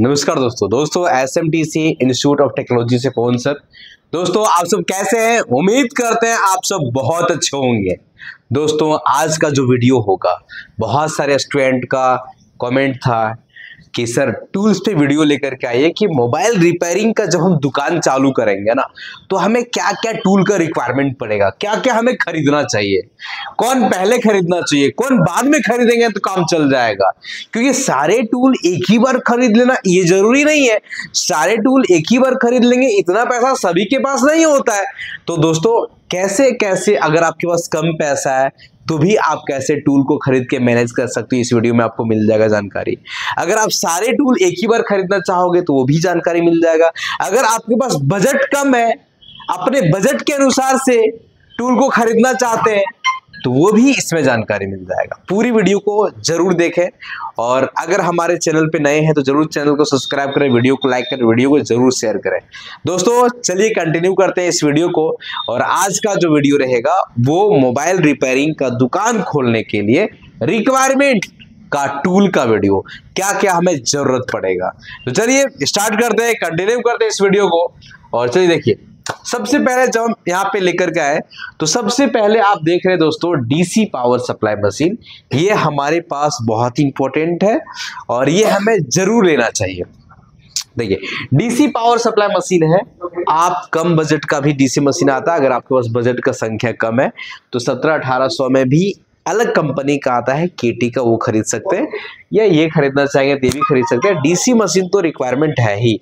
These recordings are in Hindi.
नमस्कार दोस्तों। दोस्तों S M T C institute of technology से कौन सर। दोस्तों, आप सब कैसे हैं? उम्मीद करते हैं आप सब बहुत अच्छे होंगे। दोस्तों, आज का जो वीडियो होगा, बहुत सारे स्टूडेंट का कमेंट था कि सर टूल्स पे वीडियो लेकर के आइए कि मोबाइल रिपेयरिंग का जब हम दुकान चालू करेंगे ना तो हमें क्या क्या टूल का रिक्वायरमेंट पड़ेगा? क्या क्या हमें खरीदना चाहिए? कौन पहले खरीदना चाहिए? कौन बाद में खरीदेंगे तो काम चल जाएगा। क्योंकि सारे टूल एक ही बार खरीद लेना ये ज़रूरी नहीं है। सारे टूल एक ही बार खरीद लेंगे, इतना पैसा सभी के पास नहीं होता है। तो दोस्तों कैसे कैसे अगर आपके पास कम पैसा है तो भी आप कैसे टूल को खरीद के मैनेज कर सकते हो? इस वीडियो में आपको मिल जाएगा जानकारी। अगर आप सारे टूल एक ही बार खरीदना चाहोगे तो वो भी जानकारी मिल जाएगा। अगर आपके पास बजट कम है, अपने बजट के अनुसार से टूल को खरीदना चाहते हैं तो वो भी इसमें जानकारी मिल जाएगा। पूरी वीडियो को ज़रूर देखें और अगर हमारे चैनल पे नए हैं तो ज़रूर चैनल को सब्सक्राइब करें, वीडियो को लाइक करें, वीडियो को ज़रूर शेयर करें। दोस्तों, चलिए कंटिन्यू करते हैं इस वीडियो को और आज का जो वीडियो रहेगा वो मोबाइल रिपेयरिंग का दुकान खोलने के लिए रिक्वायरमेंट का टूल का वीडियो। क्या क्या हमें ज़रूरत पड़ेगा? तो चलिए स्टार्ट करते हैं कंटिन्यू करते हैं इस वीडियो को और चलिए देखिए। सबसे पहले जब हम यहाँ पे लेकर के आए तो सबसे पहले आप देख रहे हैं दोस्तों डीसी पावर सप्लाई मशीन ये हमारे पास बहुत इंपॉर्टेंट है और ये हमें ज़रूर लेना चाहिए। देखिए डीसी पावर सप्लाई मशीन है। आप कम बजट का भी डीसी मशीन आता है, अगर आपके पास बजट का संख्या कम है तो सत्रह अठारह सौ में भी अलग कंपनी का आता है केटी का वो खरीद सकते हैं। या ये खरीदना चाहेंगे तो ये भी खरीद सकते हैं। डीसी मशीन तो रिक्वायरमेंट है ही।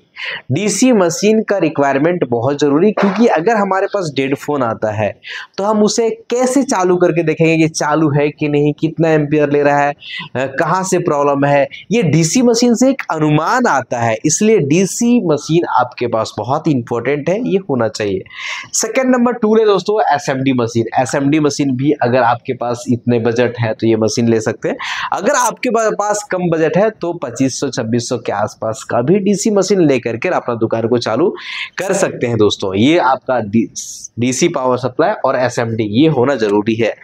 डीसी मशीन का रिक्वायरमेंट बहुत ज़रूरी, क्योंकि अगर हमारे पास डेड फ़ोन आता है तो हम उसे कैसे चालू करके देखेंगे कि चालू है कि नहीं, कितना एम्पियर ले रहा है कहाँ से प्रॉब्लम है? ये डीसी मशीन से एक अनुमान आता है, इसलिए डीसी मशीन आपके पास बहुत इंपॉर्टेंट है, ये होना चाहिए। सेकेंड नंबर टू है दोस्तों एसएमडी मशीन एसएमडी मशीन भी अगर आपके पास इतने बजट है तो ये मशीन ले सकते हैं। अगर आपके पास कम बजट है तो पच्चीस सौ, छब्बीस सौ के आसपास का भी डीसी मशीन लेकर करके अपना दुकान को चालू कर सकते हैं दोस्तों। ये आपका डीसी पावर सप्लाई और एसएमडी ये होना ज़रूरी है।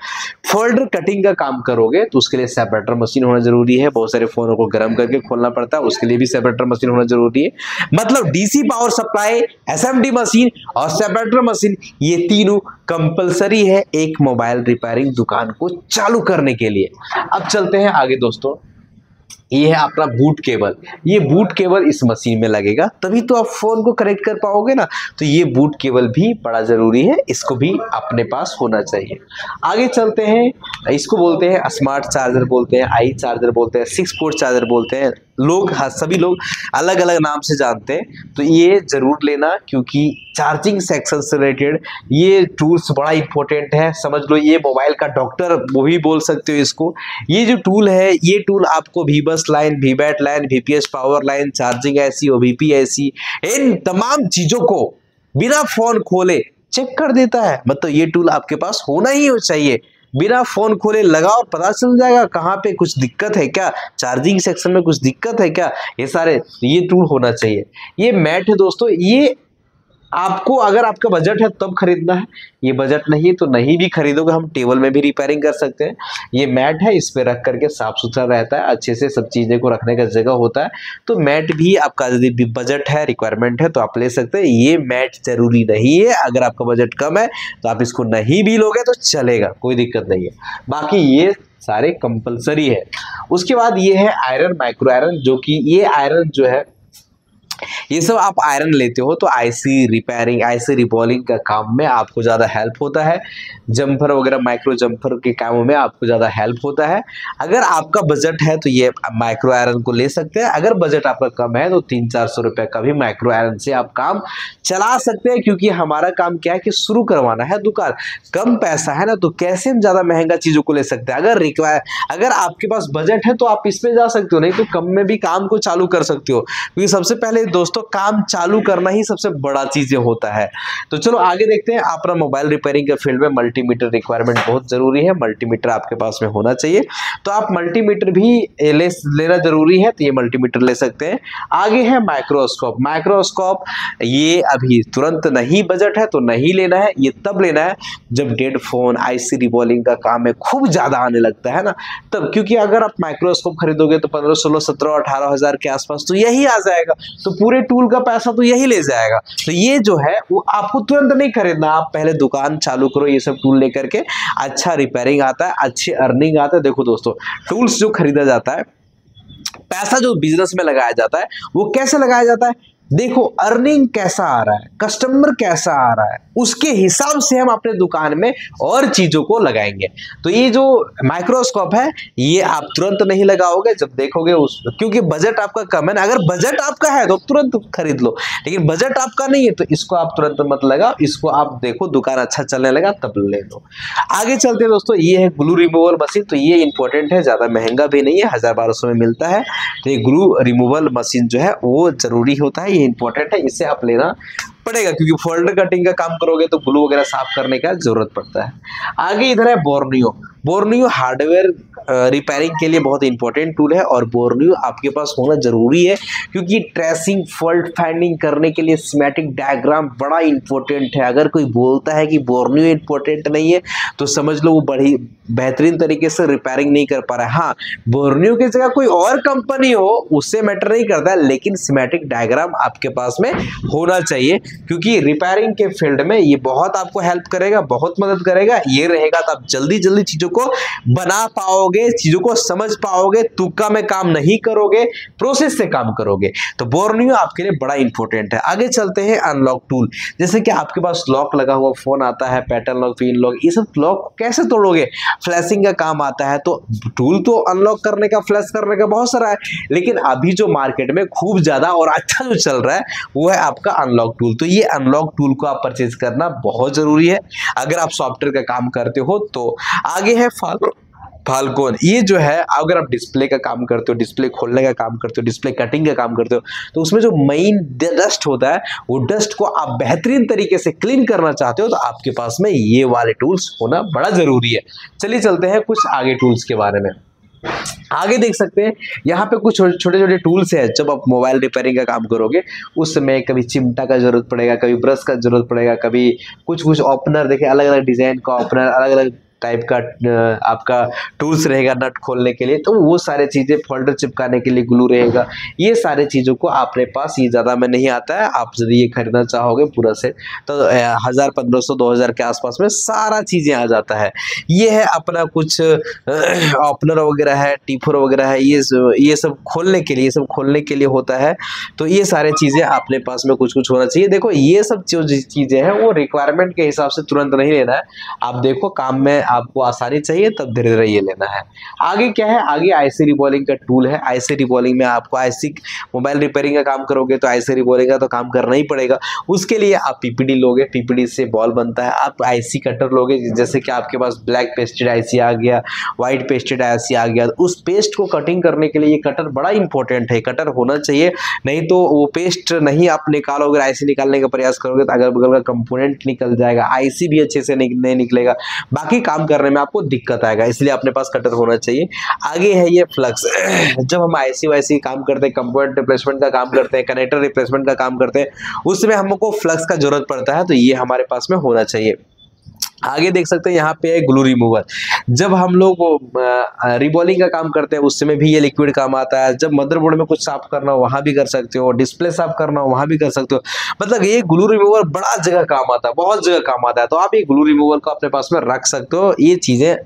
फोल्डर कटिंग का काम करोगे तो उसके लिए सेपरेटर मशीन होना ज़रूरी है। बहुत सारे फोनों को गर्म करके खोलना पड़ता है, उसके लिए भी सेपरेटर मशीन होना ज़रूरी है। मतलब DC power supply SMD machine और सेपरेटर मशीन ये तीनों कंपलसरी है एक मोबाइल रिपेयरिंग दुकान को चालू करने के लिए। अब चलते हैं आगे दोस्तों। ये है अपना बूट केबल ये बूट केबल इस मशीन में लगेगा, तभी तो आप फ़ोन को कनेक्ट कर पाओगे ना। तो ये बूट केबल भी बड़ा ज़रूरी है, इसको भी अपने पास होना चाहिए। आगे चलते हैं, इसको बोलते हैं स्मार्ट चार्जर बोलते हैं आई चार्जर बोलते हैं सिक्स पोर्ट चार्जर बोलते हैं। लोग हाँ सभी लोग अलग अलग नाम से जानते हैं तो ये ज़रूर लेना क्योंकि चार्जिंग सेक्शन से रिलेटेड ये टूल्स बड़ा इंपॉर्टेंट है। समझ लो, ये मोबाइल का डॉक्टर वो भी बोल सकते हो इसको। ये जो टूल है, ये टूल आपको V bus line V bat line V P S power line charging ऐसी ओ वी ऐसी इन तमाम चीज़ों को बिना फ़ोन खोले चेक कर देता है। मतलब ये टूल आपके पास होना हो चाहिए। बिना फ़ोन खोले लगाओ पता चल जाएगा कहाँ पे कुछ दिक्कत है क्या? चार्जिंग सेक्शन में कुछ दिक्कत है क्या? ये सारे, ये टूल होना चाहिए। ये मैट है दोस्तों, ये आपको अगर आपका बजट है, तब खरीदना है। ये बजट नहीं है तो नहीं भी खरीदोगे, हम टेबल में भी रिपेयरिंग कर सकते हैं। ये मैट है, इस पर रख करके साफ़ सुथरा रहता है, अच्छे से सब चीज़ें को रखने का जगह होता है। तो मैट भी आपका यदि बजट है रिक्वायरमेंट है तो आप ले सकते हैं। ये मैट ज़रूरी नहीं है। अगर आपका बजट कम है तो आप इसको नहीं भी लोगे तो चलेगा, कोई दिक्कत नहीं है। बाकी ये सारे कंपलसरी है। उसके बाद ये है आयरन माइक्रो आयरन जो कि ये आयरन जो है ये सब आप आयरन लेते हो तो आईसी रिपेयरिंग आईसी रिबॉलिंग का काम में आपको ज़्यादा हेल्प होता है। जंपर वगैरह माइक्रो जंपर के कामों में आपको ज़्यादा हेल्प होता है। अगर आपका बजट है तो ये माइक्रो आयरन को ले सकते हैं। अगर बजट आपका कम है तो तीन चार सौ रुपये का भी माइक्रो आयरन से आप काम चला सकते हैं, क्योंकि हमारा काम क्या है कि शुरू करवाना है दुकान। कम पैसा है ना तो कैसे हम ज़्यादा महँगा चीज़ों को ले सकते हैं? अगर रिक्वायर अगर आपके पास बजट है तो आप इसमें जा सकते हो, नहीं तो कम में भी काम को चालू कर सकते हो। क्योंकि सबसे पहले दोस्तों काम चालू करना ही सबसे बड़ा चीज़ें होता है। तो चलो आगे देखते हैं अपना मोबाइल रिपेयरिंग के फ़ील्ड में मल्टीमीटर रिक्वायरमेंट बहुत ज़रूरी है मल्टीमीटर आपके पास में होना चाहिए। तो आप मल्टीमीटर भी ले, लेना ज़रूरी है तो ये मल्टीमीटर ले सकते हैं। आगे है माइक्रोस्कोप माइक्रोस्कोप ये अभी तुरंत नहीं बजट है तो नहीं लेना है, ये तब लेना है जब डेड फ़ोन आईसी रिबॉलिंग का काम है खूब ज़्यादा आने लगता है ना। तब क्योंकि अगर आप माइक्रोस्कोप खरीदोगे तो पंद्रह सोलह, सत्रह, अठारह हज़ार के आसपास तो यही आ जाएगा। तो पूरे टूल का पैसा तो यही ले जाएगा। तो ये जो है, वो आपको तुरंत नहीं खरीदना। आप पहले दुकान चालू करो, ये सब टूल लेकर के। अच्छा रिपेयरिंग आता है, अच्छी अर्निंग आता है। देखो दोस्तों टूल्स जो खरीदा जाता है, पैसा जो बिज़नेस में लगाया जाता है, वो कैसे लगाया जाता है? देखो अर्निंग कैसा आ रहा है? कस्टमर कैसा आ रहा है? उसके हिसाब से हम अपने दुकान में और चीज़ों को लगाएँगे। तो ये जो माइक्रोस्कोप है, ये आप तुरंत नहीं लगाओगे जब देखोगे उस, क्योंकि बजट आपका कम है ना। अगर बजट आपका है तो तुरंत खरीद लो। लेकिन बजट आपका नहीं है तो इसको आप तुरंत मत लगाओ। इसको आप देखो, दुकान अच्छा चलने लगा तब ले लो। आगे चलते दोस्तों, ये है ग्लू रिमूवल मशीन तो ये इंपॉर्टेंट है, ज़्यादा महँगा भी नहीं है, हज़ार बारह में मिलता है। तो ये ग्लू रिमूवल मशीन जो है, वो ज़रूरी होता है, ये इंपॉर्टेंट है, इसे आप लेना पड़ेगा, क्योंकि फोल्डर कटिंग का काम करोगे तो ग्लू वगैरह साफ़ करने का ज़रूरत पड़ता है। आगे इधर है बोर्नियो। बोर्नियो हार्डवेयर रिपेयरिंग के लिए बहुत इंपॉर्टेंट टूल है और बोर्नियो आपके पास होना ज़रूरी है क्योंकि ट्रेसिंग फॉल्ट फाइंडिंग करने के लिए सिमेटिक डायग्राम बड़ा इंपॉर्टेंट है। अगर कोई बोलता है कि बोर्नियो इंपॉर्टेंट नहीं है तो समझ लो वो बड़ी बेहतरीन तरीके से रिपेयरिंग नहीं कर पा रहा है। हाँ बोर्नियो की जगह कोई और कंपनी हो, उससे मैटर नहीं करता लेकिन सिमेटिक डायग्राम आपके पास में होना चाहिए क्योंकि रिपेयरिंग के फ़ील्ड में ये बहुत आपको हेल्प करेगा, बहुत मदद करेगा। ये रहेगा तो आप जल्दी जल्दी चीज़ों को बना पाओगे। चीज़ों को समझ पाओगे, तुक्का में काम नहीं करोगे प्रोसेस से काम करोगे। तो बोर्नियो आपके लिए बड़ा इंपॉर्टेंट है। आगे चलते हैं अनलॉक टूल जैसे कि आपके पास लॉक लगा हुआ फ़ोन आता है पैटर्न लॉक पिन लॉक ये सब लॉक कैसे तोड़ोगे? फ्लैशिंग का काम आता है तो टूल तो अनलॉक करने का फ्लैश करने का बहुत सारा है। लेकिन अभी जो मार्केट में खूब ज़्यादा और अच्छा जो चल रहा है, वो है आपका अनलॉक टूल तो ये अनलॉक टूल को आप परचेज करना बहुत ज़रूरी है। अगर आप सॉफ्टवेयर का काम करते हो तो आगे है फॉलो फाल्कोन ये जो है, अगर आप डिस्प्ले का काम करते हो डिस्प्ले खोलने का काम करते हो डिस्प्ले कटिंग का काम करते हो तो उसमें जो मेन डस्ट होता है, वो डस्ट को आप बेहतरीन तरीके से क्लीन करना चाहते हो तो आपके पास में ये वाले टूल्स होना बड़ा ज़रूरी है। चलिए चलते हैं कुछ आगे टूल्स के बारे में। आगे देख सकते हैं, यहाँ पे कुछ छोटे छोटे टूल्स हैं, जब आप मोबाइल रिपेयरिंग का काम करोगे उस समय कभी चिमटा का ज़रूरत पड़ेगा, कभी ब्रश का ज़रूरत पड़ेगा, कभी कुछ कुछ ओपनर देखिए अलग अलग डिज़ाइन का ओपनर अलग अलग टाइप का आपका टूल्स रहेगा नट खोलने के लिए तो वो सारे चीज़ें फोल्डर चिपकाने के लिए ग्लू रहेगा। ये सारे चीज़ों को अपने पास, ये ज़्यादा में नहीं आता है, आप यदि ये खरीदना चाहोगे पूरा सेट तो हज़ार पंद्रह सौ, दो हज़ार के आसपास में सारा चीज़ें आ जाता है। ये है अपना कुछ ओपनर वगैरह है टीफर वगैरह है, ये ये सब खोलने के लिए, ये सब खोलने के लिए होता है। तो ये सारे चीज़ें अपने पास में कुछ कुछ होना चाहिए। देखो, ये सब जो चीज़ें हैं, वो रिक्वायरमेंट के हिसाब से तुरंत नहीं लेना है। आप देखो, काम में आपको आसानी चाहिए, तब धीरे धीरे ये लेना है। आगे क्या है? आगे आईसी रिबॉलिंग का टूल है। आईसी रिबॉलिंग में आपको आईसी मोबाइल रिपेयरिंग का काम करोगे तो आईसी रिबॉलिंग का तो काम करना ही पड़ेगा। उसके लिए आप पीपीडी लोगे। पीपीडी से बॉल बनता है। आप आईसी कटर लोगे जैसे कि आपके पास ब्लैक पेस्टेड आईसी आ गया व्हाइट पेस्टेड आईसी आ गया उस पेस्ट को कटिंग करने के लिए ये कटर बड़ा इंपॉर्टेंट है। कटर होना चाहिए, नहीं तो वो पेस्ट नहीं आप निकालोगे आईसी निकालने का प्रयास करोगे तो अगल बगल का कंपोनेंट निकल जाएगा। आईसी भी अच्छे से नहीं निकलेगा। बाकी काम करने में आपको दिक्कत आएगा, इसलिए अपने पास कटर होना चाहिए। आगे है ये फ्लक्स जब हम आईसी वाईसी काम करते हैं कंपोनेंट रिप्लेसमेंट का काम करते हैं कनेक्टर रिप्लेसमेंट का काम करते हैं, उसमें हमको फ्लक्स का ज़रूरत पड़ता है तो ये हमारे पास में होना चाहिए। आगे देख सकते हैं, यहाँ पे है ग्लू रिमूवर जब हम लोग रिबॉलिंग का काम करते हैं, उस समय भी ये लिक्विड काम आता है। जब मदरबोर्ड में कुछ साफ़ करना हो, वहाँ भी कर सकते हो। डिस्प्ले साफ़ करना हो, वहाँ भी कर सकते हो। मतलब ये ग्लू रिमूवर बड़ा जगह काम आता है, बहुत जगह काम आता है। तो आप ये ग्लू रिमूवर को अपने पास में रख सकते हो। ये चीज़ें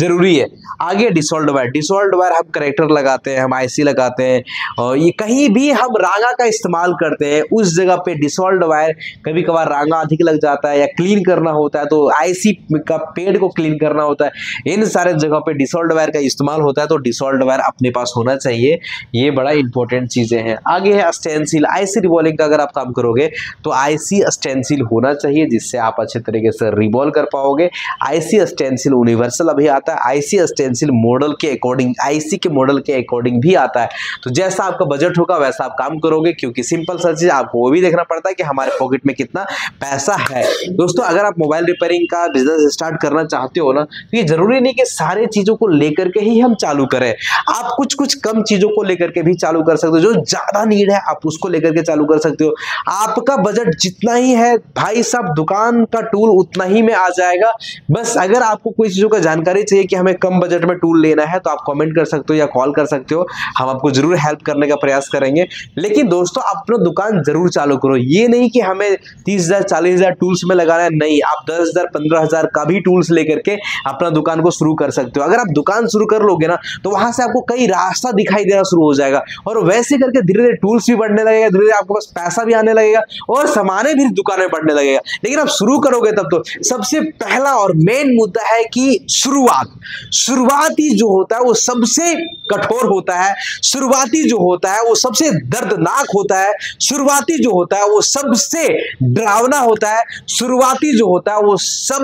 ज़रूरी है। आगे डिसोल्ड वायर डिसोल्ड वायर हम करेक्टर लगाते हैं, हम आईसी लगाते हैं। और ये कहीं भी हम रांगा का इस्तेमाल करते हैं, उस जगह पे डिसोल्ड वायर कभी कभार रांगा अधिक लग जाता है या क्लीन करना होता है तो आईसी किसी का पेड़ को क्लीन करना होता है। इन सारे जगह पे डिसॉल्ट वायर का इस्तेमाल होता है तो डिसॉल्ट वायर अपने पास होना चाहिए। ये बड़ा इंपॉर्टेंट चीज़ें हैं। आगे है स्टेंसिल आईसी रिवॉल्विंग का अगर आप काम करोगे तो आईसी स्टेंसिल होना चाहिए, जिससे आप अच्छे तरीके से रिवॉल्व कर पाओगे। आईसी स्टेंसिल यूनिवर्सल अभी आता है। आईसी स्टेंसिल मॉडल के अकॉर्डिंग आईसी के मॉडल के अकॉर्डिंग भी आता है। तो जैसा आपका बजट होगा, वैसा आप काम करोगे, क्योंकि सिंपल सा चीज़ आपको वो भी देखना पड़ता है कि हमारे पॉकेट में कितना पैसा है। दोस्तों, अगर आप मोबाइल रिपेयरिंग का बिज़नेस स्टार्ट करना चाहते हो ना तो ये ज़रूरी नहीं कि सारे चीज़ों को लेकर के ही हम चालू करें। आप कुछ कुछ कम चीज़ों को लेकर के भी चालू कर सकते हो, जो ज़्यादा नीड है, आप उसको लेकर के चालू कर सकते हो। आपका बजट जितना ही है, भाई साहब, दुकान का टूल उतना ही में आ जाएगा। बस अगर आपको कोई चीज़ों का जानकारी चाहिए कि हमें कम बजट में टूल लेना है तो आप कमेंट कर सकते हो या कॉल कर सकते हो। हम आपको ज़रूर हेल्प करने का प्रयास करेंगे। लेकिन दोस्तों, अपना दुकान ज़रूर चालू करो। ये नहीं कि हमें तीस हज़ार, चालीस हज़ार टूल्स में लगाना है, नहीं, आप दस हज़ार, पंद्रह हज़ार का भी टूल्स लेकर के अपना दुकान को शुरू कर सकते हो। अगर आप दुकान शुरू कर लोगे ना तो वहाँ से आपको कई रास्ता दिखाई देना शुरू हो जाएगा। और वैसे करके धीरे धीरे टूल्स भी बढ़ने लगेगा, धीरे धीरे आपके पास पैसा भी आने लगेगा और सामाने भी दुकान में बढ़ने लगेगा। लेकिन आप शुरू करोगे तब तो सबसे पहला और मेन मुद्दा है कि शुरुआत। शुरुआती जो होता है, वो सबसे कठोर होता है। शुरुआती जो होता है, वो सबसे दर्दनाक होता है। शुरुआती जो होता है, वो सबसे डरावना होता है। शुरुआती जो होता है, वो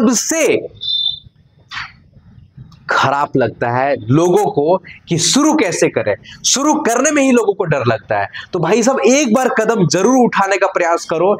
सबसे खराब लगता है लोगों को कि शुरू कैसे करें, शुरू करने में ही लोगों को डर लगता है। तो भाई साहब, एक बार कदम ज़रूर उठाने का प्रयास करो।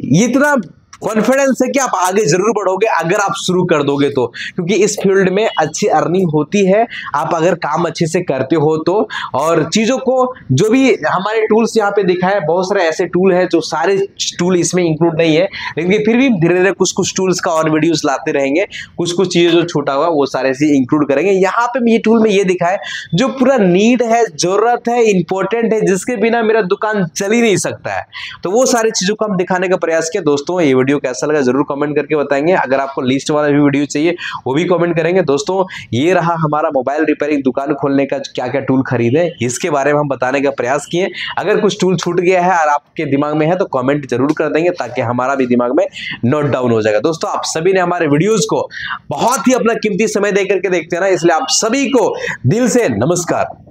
इतना कॉन्फिडेंस है कि आप आगे ज़रूर बढ़ोगे, अगर आप शुरू कर दोगे तो। क्योंकि इस फ़ील्ड में अच्छी अर्निंग होती है। आप अगर काम अच्छे से करते हो तो। और चीज़ों को जो भी हमारे टूल्स यहाँ पे दिखाए बहुत सारे ऐसे टूल है जो सारे टूल इसमें इंक्लूड नहीं है। लेकिन फिर भी धीरे धीरे कुछ कुछ टूल्स का और वीडियोस लाते रहेंगे। कुछ कुछ चीज़ें जो छोटा हुआ, वो सारे से इंक्लूड करेंगे। यहाँ पे ये टूल में ये दिखाए जो पूरा नीड है, ज़रूरत है इंपॉर्टेंट है, जिसके बिना मेरा दुकान चल ही नहीं सकता है। तो वो सारी चीज़ों को हम दिखाने का प्रयास किया। दोस्तों, ये वीडियो वीडियो कैसा लगा ज़रूर कमेंट करके बताएँगे। अगर आपको लिस्ट वाला भी वीडियो चाहिए, वो भी कमेंट करेंगे। दोस्तों, ये रहा हमारा मोबाइल रिपेयरिंग दुकान खोलने का क्या क्या टूल खरीदे, इसके बारे में हम बताने का प्रयास किए। अगर कुछ टूल छूट गया है और आपके दिमाग में है तो कमेंट ज़रूर कर देंगे ताकि हमारा भी दिमाग में नोट डाउन हो जाएगा। दोस्तों, आप सभी ने हमारे वीडियोज़ को बहुत ही अपना कीमती समय दे करके देखते हैं ना, इसलिए आप सभी को दिल से नमस्कार।